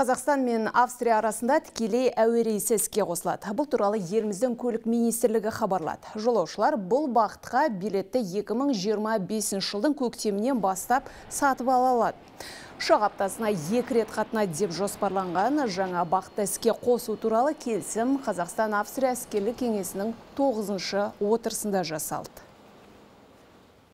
Қазақстан мен Австрия арасында тікелей әуе рейсі іске қосылады. Бұл туралы еліміздің көлік министрлігі хабарлады. Жолаушылар бұл бақытқа билетті 2025 жылдың көктемінен бастап сатып ала алады. Ұшақ аптасына екі рет қатынайды деп жоспарланған жаңа бақты іске қосу туралы келісім Қазақстан Австрия әскерлік кеңесінің 9-шы отырысында жасалды.